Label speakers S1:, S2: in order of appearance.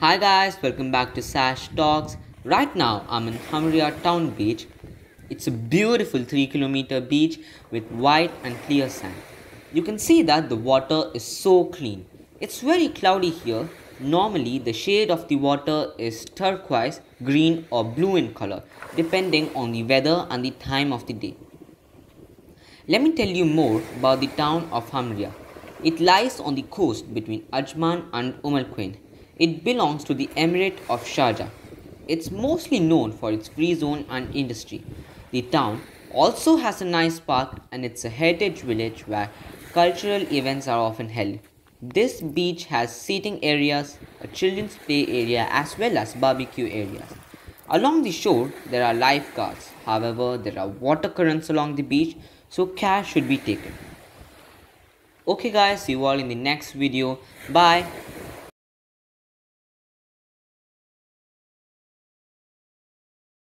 S1: Hi guys, welcome back to Sash Talks. Right now I'm in Hamriyah Town Beach. It's a beautiful 3 kilometer beach with white and clear sand. You can see that the water is so clean. It's very cloudy here. Normally the shade of the water is turquoise, green or blue in color depending on the weather and the time of the day. Let me tell you more about the town of Hamriyah. It lies on the coast between Ajman and Umm Al Quwain. It belongs to the Emirate of Sharjah. It's mostly known for its free zone and industry. The town also has a nice park and it's a heritage village where cultural events are often held. This beach has seating areas, a children's play area as well as barbecue areas. Along the shore there are lifeguards. However, there are water currents along the beach so care should be taken. Okay guys, see you all in the next video. Bye.